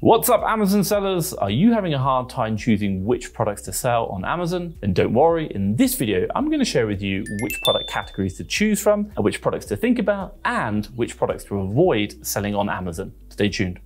What's up, Amazon sellers? Are you having a hard time choosing which products to sell on Amazon? Then don't worry, in this video, I'm going to share with you which product categories to choose from, and which products to think about, and which products to avoid selling on Amazon. Stay tuned.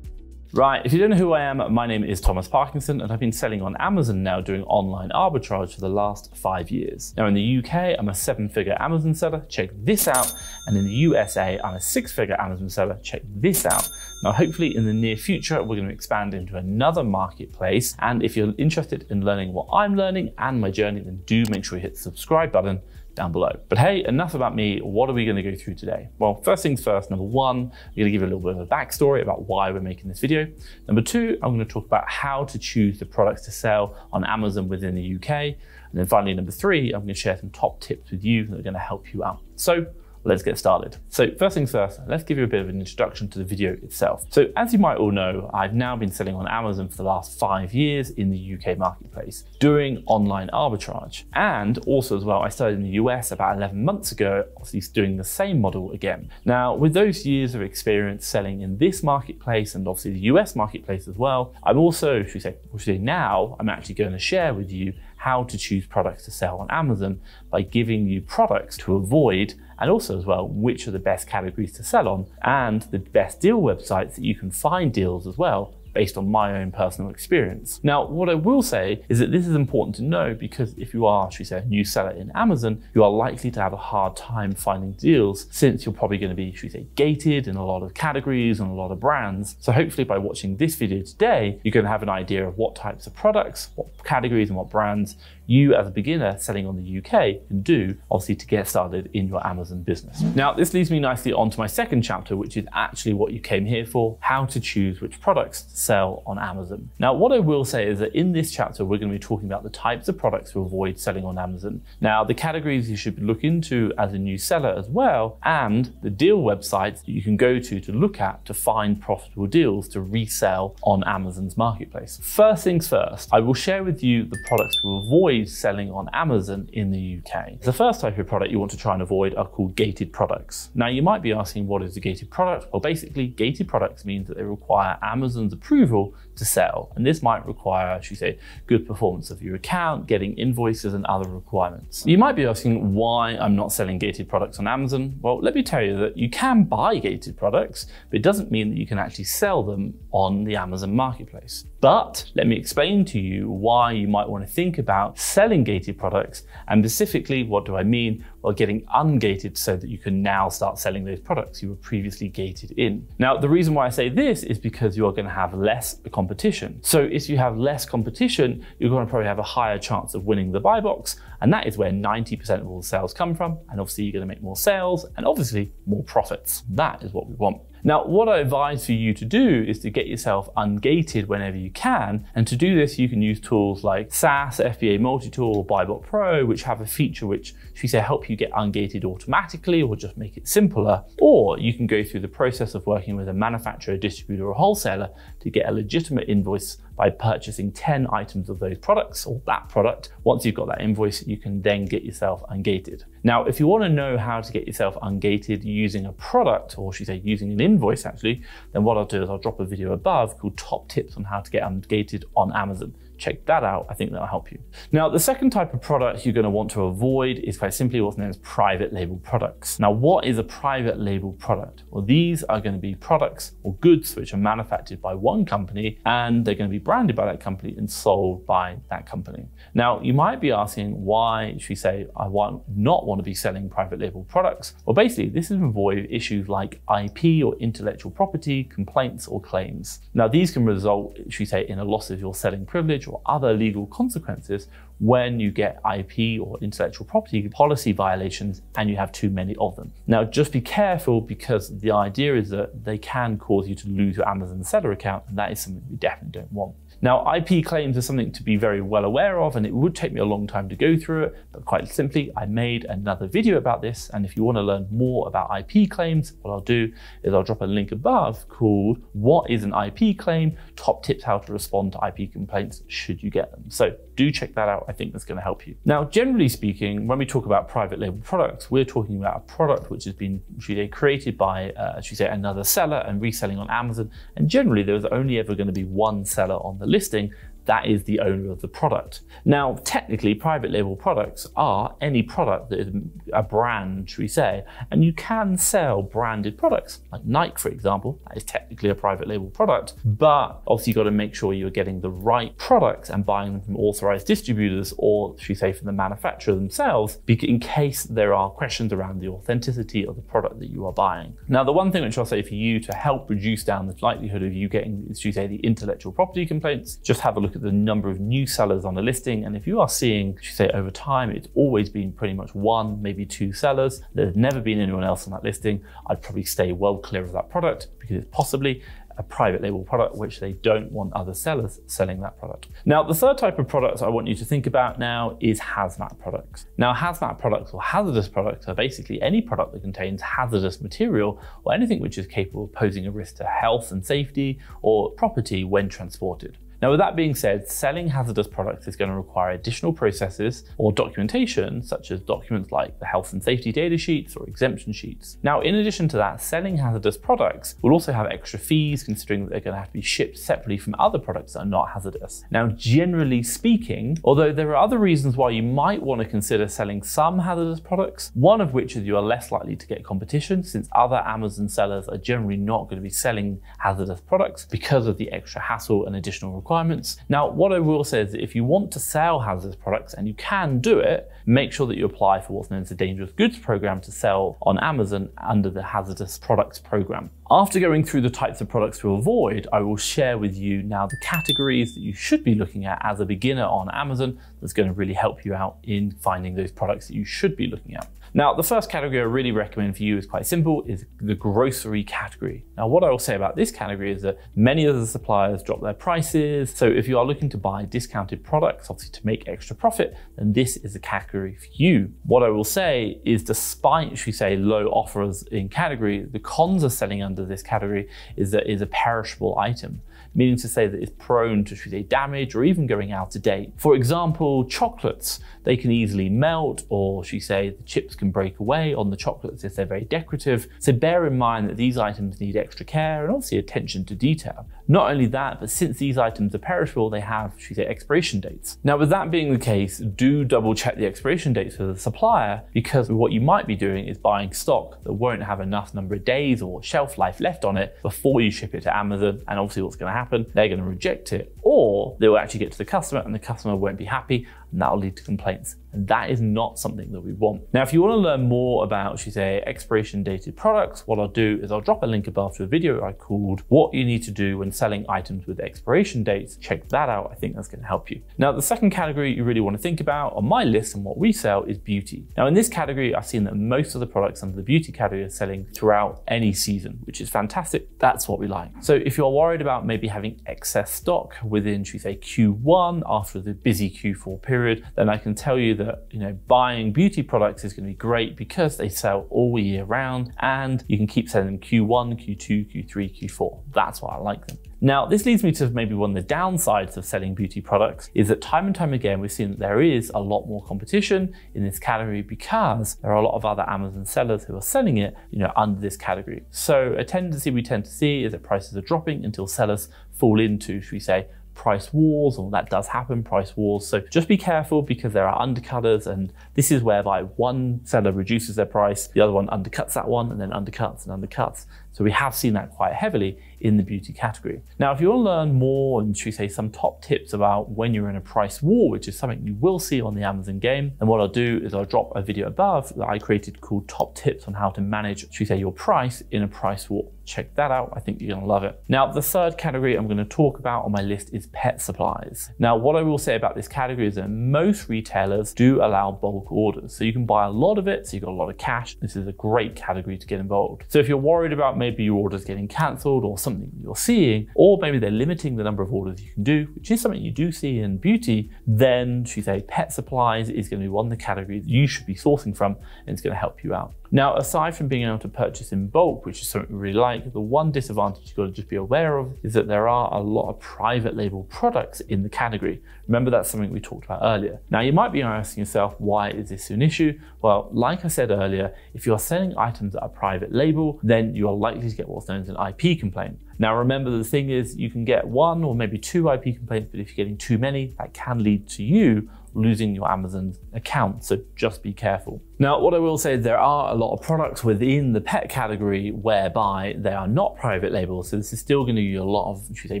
Right, if you don't know who I am, my name is Thomas Parkinson and I've been selling on Amazon now doing online arbitrage for the last five years. Now in the UK, I'm a seven figure Amazon seller, check this out. And in the USA, I'm a six figure Amazon seller, check this out. Now hopefully in the near future, we're gonna expand into another marketplace. And if you're interested in learning what I'm learning and my journey, then do make sure you hit the subscribe button down below. But hey, enough about me. What are we gonna go through today? Well, first things first, number one, I'm gonna give you a little bit of a backstory about why we're making this video. Number two, I'm gonna talk about how to choose the products to sell on Amazon within the UK. And then finally, number three, I'm gonna share some top tips with you that are gonna help you out. So let's get started. So first things first, let's give you a bit of an introduction to the video itself. So as you might all know, I've now been selling on Amazon for the last five years in the UK marketplace, doing online arbitrage. And also as well, I started in the US about 11 months ago, obviously doing the same model again. Now, with those years of experience selling in this marketplace and obviously the US marketplace as well, I'm also, should we say, should we say now, I'm actually going to share with you how to choose products to sell on Amazon by giving you products to avoid and also as well, which are the best categories to sell on and the best deal websites that you can find deals as well based on my own personal experience. Now, what I will say is that this is important to know because if you are, should we say, a new seller in Amazon, you are likely to have a hard time finding deals since you're probably going to be, should we say, gated in a lot of categories and a lot of brands. So hopefully by watching this video today, you're going to have an idea of what types of products, what categories and what brands you as a beginner selling on the UK can do, obviously to get started in your Amazon business. Now, this leads me nicely on to my second chapter, which is actually what you came here for, how to choose which products to sell on Amazon. Now, what I will say is that in this chapter, we're going to be talking about the types of products to avoid selling on Amazon. Now, the categories you should look into as a new seller as well, and the deal websites that you can go to to look at to find profitable deals to resell on Amazon's marketplace. First things first, I will share with you the products to avoid selling on Amazon in the UK. The first type of product you want to try and avoid are called gated products. Now you might be asking what is a gated product? Well basically gated products means that they require Amazon's approval to sell. And this might require, should say, good performance of your account, getting invoices and other requirements. You might be asking why I'm not selling gated products on Amazon. Well, let me tell you that you can buy gated products, but it doesn't mean that you can actually sell them on the Amazon marketplace. But let me explain to you why you might want to think about selling gated products. And specifically, what do I mean? Well, getting ungated so that you can now start selling those products you were previously gated in. Now, the reason why I say this is because you are going to have less competition. So if you have less competition, you're going to probably have a higher chance of winning the buy box. And that is where 90% of all the sales come from. And obviously, you're going to make more sales and obviously more profits. That is what we want. Now, what I advise for you to do is to get yourself ungated whenever you can. And to do this, you can use tools like SAS, FBA Multitool, or Buybot Pro, which have a feature which, should we say, help you get ungated automatically or just make it simpler. Or you can go through the process of working with a manufacturer, distributor, or wholesaler to get a legitimate invoice by purchasing 10 items of those products or that product. Once you've got that invoice, you can then get yourself ungated. Now, if you want to know how to get yourself ungated using a product, or should say using an invoice actually, then what I'll do is I'll drop a video above called top tips on how to get ungated on Amazon check that out. I think that'll help you. Now, the second type of product you're going to want to avoid is quite simply what's known as private label products. Now, what is a private label product? Well, these are going to be products or goods which are manufactured by one company and they're going to be branded by that company and sold by that company. Now, you might be asking why should we say I want not want to be selling private label products? Well, basically, this is to avoid issues like IP or intellectual property, complaints or claims. Now, these can result, should we say, in a loss of your selling privilege or other legal consequences when you get IP or intellectual property policy violations and you have too many of them. Now, just be careful because the idea is that they can cause you to lose your Amazon seller account, and that is something we definitely don't want. Now, IP claims are something to be very well aware of, and it would take me a long time to go through it, but quite simply, I made another video about this, and if you want to learn more about IP claims, what I'll do is I'll drop a link above called What is an IP claim? Top tips how to respond to IP complaints should you get them. So do check that out. I think that's going to help you. Now, generally speaking, when we talk about private label products, we're talking about a product which has been created by, uh, should say, another seller and reselling on Amazon. And generally, there's only ever going to be one seller on the listing that is the owner of the product. Now, technically, private label products are any product that is a brand, should we say, and you can sell branded products, like Nike, for example, that is technically a private label product, but obviously you've got to make sure you're getting the right products and buying them from authorized distributors or, should we say, from the manufacturer themselves, in case there are questions around the authenticity of the product that you are buying. Now, the one thing which I'll say for you to help reduce down the likelihood of you getting, should we say, the intellectual property complaints, just have a look at the number of new sellers on a listing. And if you are seeing, you say over time, it's always been pretty much one, maybe two sellers. There's never been anyone else on that listing. I'd probably stay well clear of that product because it's possibly a private label product, which they don't want other sellers selling that product. Now, the third type of products I want you to think about now is hazmat products. Now, hazmat products or hazardous products are basically any product that contains hazardous material or anything which is capable of posing a risk to health and safety or property when transported. Now, with that being said, selling hazardous products is going to require additional processes or documentation, such as documents like the health and safety data sheets or exemption sheets. Now, in addition to that, selling hazardous products will also have extra fees, considering that they're going to have to be shipped separately from other products that are not hazardous. Now, generally speaking, although there are other reasons why you might want to consider selling some hazardous products, one of which is you are less likely to get competition since other Amazon sellers are generally not going to be selling hazardous products because of the extra hassle and additional requirements requirements. Now, what I will say is that if you want to sell hazardous products, and you can do it, make sure that you apply for what's known as the Dangerous Goods Program to sell on Amazon under the Hazardous Products Program. After going through the types of products to avoid, I will share with you now the categories that you should be looking at as a beginner on Amazon that's going to really help you out in finding those products that you should be looking at. Now, the first category I really recommend for you is quite simple, is the grocery category. Now, what I will say about this category is that many of the suppliers drop their prices. So if you are looking to buy discounted products, obviously to make extra profit, then this is a category for you. What I will say is despite, should we say, low offers in category, the cons of selling under this category is that it is a perishable item meaning to say that it's prone to, should damage or even going out of date. For example, chocolates, they can easily melt or, should say, the chips can break away on the chocolates if they're very decorative. So bear in mind that these items need extra care and obviously attention to detail. Not only that, but since these items are perishable, they have, should say, expiration dates. Now, with that being the case, do double check the expiration dates for the supplier because what you might be doing is buying stock that won't have enough number of days or shelf life left on it before you ship it to Amazon. And obviously what's going to happen, they're going to reject it or they will actually get to the customer and the customer won't be happy and that will lead to complaints. That is not something that we want. Now, if you want to learn more about, should say, expiration dated products, what I'll do is I'll drop a link above to a video I called What You Need to Do When Selling Items with Expiration Dates. Check that out. I think that's going to help you. Now, the second category you really want to think about on my list and what we sell is beauty. Now, in this category, I've seen that most of the products under the beauty category are selling throughout any season, which is fantastic. That's what we like. So if you're worried about maybe having excess stock within, should we say, Q1 after the busy Q4 period, then I can tell you that you know buying beauty products is going to be great because they sell all year round and you can keep selling them Q1, Q2, Q3, Q4. That's why I like them. Now, this leads me to maybe one of the downsides of selling beauty products is that time and time again, we've seen that there is a lot more competition in this category because there are a lot of other Amazon sellers who are selling it, you know, under this category. So a tendency we tend to see is that prices are dropping until sellers fall into, should we say, price wars, or that does happen, price wars. So just be careful because there are undercutters, and this is whereby one seller reduces their price, the other one undercuts that one, and then undercuts and undercuts. So we have seen that quite heavily in the beauty category. Now, if you want to learn more and should say some top tips about when you're in a price war, which is something you will see on the Amazon game, then what I'll do is I'll drop a video above that I created called top tips on how to manage, should say your price in a price war. Check that out. I think you're going to love it. Now, the third category I'm going to talk about on my list is pet supplies. Now, what I will say about this category is that most retailers do allow bulk orders. So you can buy a lot of it. So you've got a lot of cash. This is a great category to get involved. So if you're worried about maybe your order's getting cancelled or something you're seeing, or maybe they're limiting the number of orders you can do, which is something you do see in beauty, then we say pet supplies is going to be one of the categories you should be sourcing from and it's going to help you out. Now, aside from being able to purchase in bulk, which is something we really like, the one disadvantage you've got to just be aware of is that there are a lot of private label products in the category. Remember, that's something we talked about earlier. Now, you might be asking yourself, why is this an issue? Well, like I said earlier, if you're selling items that are private label, then you are likely to get what's known as an IP complaint. Now, remember, the thing is, you can get one or maybe two IP complaints, but if you're getting too many, that can lead to you losing your Amazon account. So just be careful. Now, what I will say, there are a lot of products within the pet category whereby they are not private labels. So this is still going to be a lot of, say,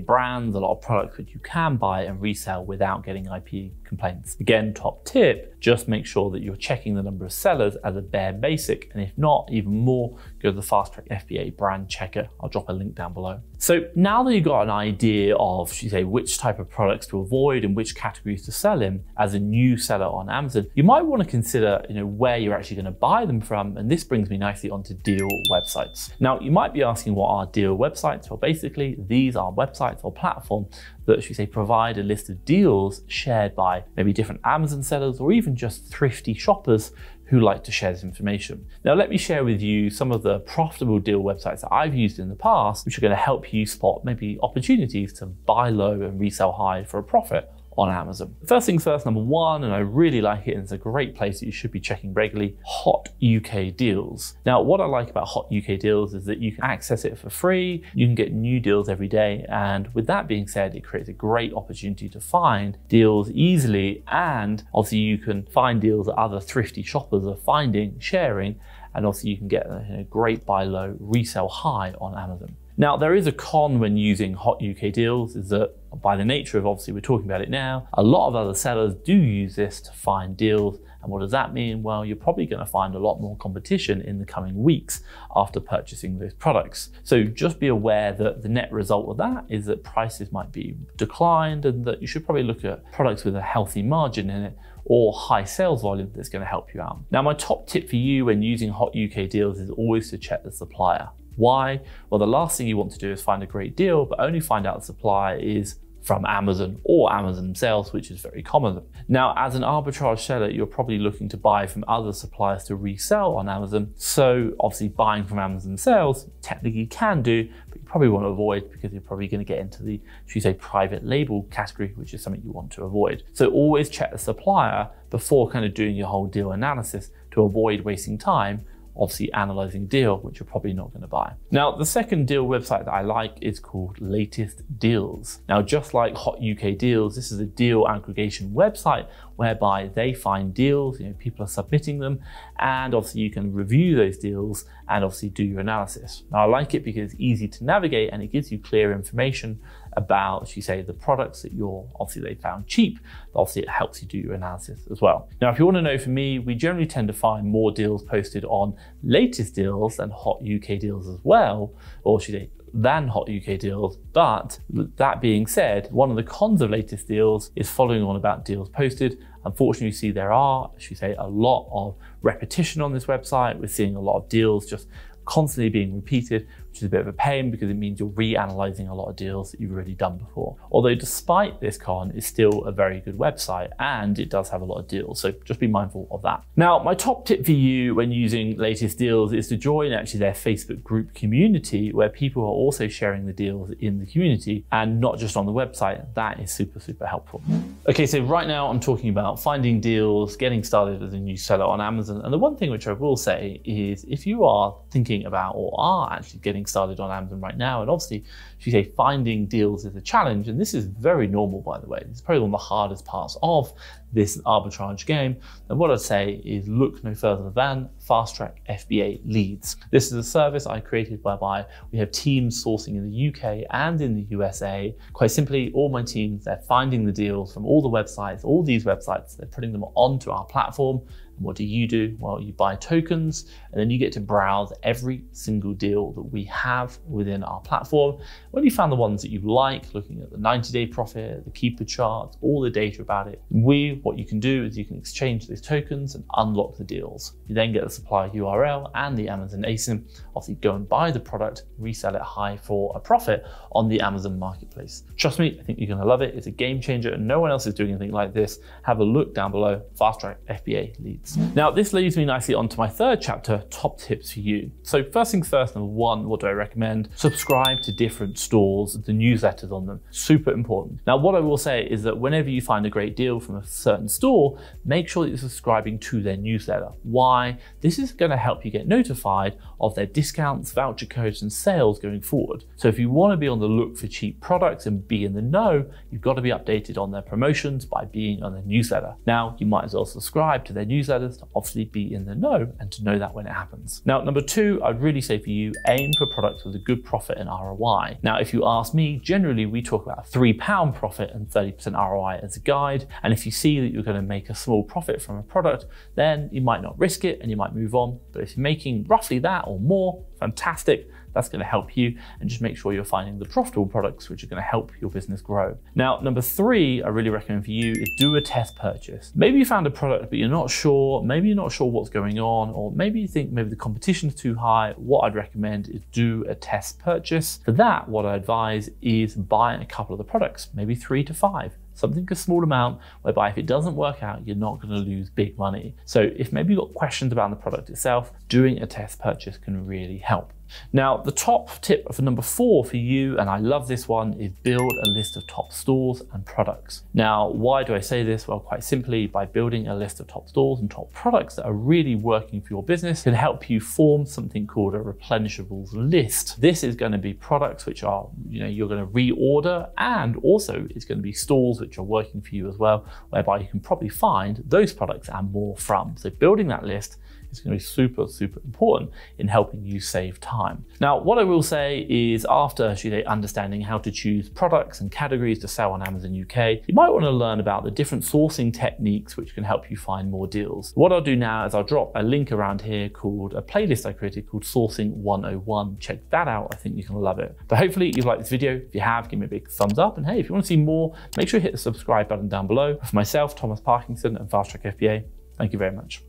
brands, a lot of products that you can buy and resell without getting IP complaints. Again, top tip, just make sure that you're checking the number of sellers as a bare basic. And if not, even more, go to the Fast Track FBA brand checker. I'll drop a link down below. So now that you've got an idea of, should say, which type of products to avoid and which categories to sell in as a new seller on Amazon, you might want to consider, you know, where you're actually going to buy them from. And this brings me nicely onto deal websites. Now, you might be asking what are deal websites? Well, basically, these are websites or platforms that, should say, provide a list of deals shared by maybe different Amazon sellers or even just thrifty shoppers who like to share this information. Now, let me share with you some of the profitable deal websites that I've used in the past, which are going to help you spot maybe opportunities to buy low and resell high for a profit on Amazon. First things first, number one, and I really like it, and it's a great place that you should be checking regularly, Hot UK Deals. Now, what I like about Hot UK Deals is that you can access it for free, you can get new deals every day, and with that being said, it creates a great opportunity to find deals easily, and obviously you can find deals that other thrifty shoppers are finding, sharing, and also you can get a great buy low, resell high on Amazon. Now, there is a con when using Hot UK Deals is that by the nature of obviously we're talking about it now, a lot of other sellers do use this to find deals. And what does that mean? Well, you're probably going to find a lot more competition in the coming weeks after purchasing those products. So just be aware that the net result of that is that prices might be declined and that you should probably look at products with a healthy margin in it or high sales volume that's going to help you out. Now, my top tip for you when using Hot UK deals is always to check the supplier. Why? Well, the last thing you want to do is find a great deal, but only find out the supply is from Amazon or Amazon themselves, which is very common. Now, as an arbitrage seller, you're probably looking to buy from other suppliers to resell on Amazon. So obviously buying from Amazon themselves, technically can do, but you probably want to avoid because you're probably going to get into the, should you say, private label category, which is something you want to avoid. So always check the supplier before kind of doing your whole deal analysis to avoid wasting time obviously analyzing deal, which you're probably not going to buy. Now, the second deal website that I like is called Latest Deals. Now, just like Hot UK Deals, this is a deal aggregation website whereby they find deals, you know, people are submitting them, and obviously you can review those deals and obviously do your analysis. Now, I like it because it's easy to navigate and it gives you clear information about, you say, the products that you're obviously they found cheap. Obviously, it helps you do your analysis as well. Now, if you want to know from me, we generally tend to find more deals posted on latest deals and hot UK deals as well, or should I than hot UK deals. But that being said, one of the cons of latest deals is following on about deals posted. Unfortunately, you see there are, should we say, a lot of repetition on this website. We're seeing a lot of deals just constantly being repeated, which is a bit of a pain because it means you're reanalyzing a lot of deals that you've already done before. Although despite this con, it's still a very good website and it does have a lot of deals. So just be mindful of that. Now, my top tip for you when using latest deals is to join actually their Facebook group community where people are also sharing the deals in the community and not just on the website. That is super, super helpful. Okay, so right now I'm talking about finding deals, getting started as a new seller on Amazon. And the one thing which I will say is if you are thinking about or are actually getting started on Amazon right now, and obviously, she say finding deals is a challenge, and this is very normal, by the way. It's probably one of the hardest parts of this arbitrage game, then what I'd say is look no further than Fast Track FBA Leads. This is a service I created whereby we have teams sourcing in the UK and in the USA. Quite simply, all my teams, they're finding the deals from all the websites, all these websites, they're putting them onto our platform. What do you do? Well, you buy tokens and then you get to browse every single deal that we have within our platform. When you found the ones that you like, looking at the 90 day profit, the Keepa charts, all the data about it, we what you can do is you can exchange these tokens and unlock the deals. You then get the supplier URL and the Amazon ASIN. Obviously, go and buy the product, resell it high for a profit on the Amazon marketplace. Trust me, I think you're going to love it. It's a game changer and no one else is doing anything like this. Have a look down below, Fast Track FBA leads. Now, this leads me nicely onto my third chapter, top tips for you. So first things first, number one, what do I recommend? Subscribe to different stores, the newsletters on them, super important. Now, what I will say is that whenever you find a great deal from a certain store, make sure that you're subscribing to their newsletter. Why? This is going to help you get notified of their discounts, voucher codes, and sales going forward. So if you want to be on the look for cheap products and be in the know, you've got to be updated on their promotions by being on their newsletter. Now, you might as well subscribe to their to obviously be in the know and to know that when it happens. Now, number two, I'd really say for you, aim for products with a good profit and ROI. Now, if you ask me, generally we talk about a three pound profit and 30% ROI as a guide. And if you see that you're going to make a small profit from a product, then you might not risk it and you might move on. But if you're making roughly that or more, fantastic. That's going to help you and just make sure you're finding the profitable products which are going to help your business grow. Now, number three, I really recommend for you is do a test purchase. Maybe you found a product, but you're not sure. Maybe you're not sure what's going on, or maybe you think maybe the competition is too high. What I'd recommend is do a test purchase. For that, what I advise is buy a couple of the products, maybe three to five something a small amount whereby if it doesn't work out, you're not going to lose big money. So if maybe you've got questions about the product itself, doing a test purchase can really help. Now, the top tip for number four for you, and I love this one, is build a list of top stores and products. Now, why do I say this? Well, quite simply, by building a list of top stores and top products that are really working for your business can help you form something called a replenishables list. This is going to be products which are, you know, you're going to reorder, and also it's going to be stores which are working for you as well, whereby you can probably find those products and more from. So building that list is going to be super, super important in helping you save time. Now, what I will say is after understanding how to choose products and categories to sell on Amazon UK, you might want to learn about the different sourcing techniques which can help you find more deals. What I'll do now is I'll drop a link around here called a playlist I created called Sourcing 101. Check that out. I think you're going to love it. But hopefully you've liked this video. If you have, give me a big thumbs up. And hey, if you want to see more, make sure you hit the subscribe button down below. For myself, Thomas Parkinson and Fast Track FBA, thank you very much.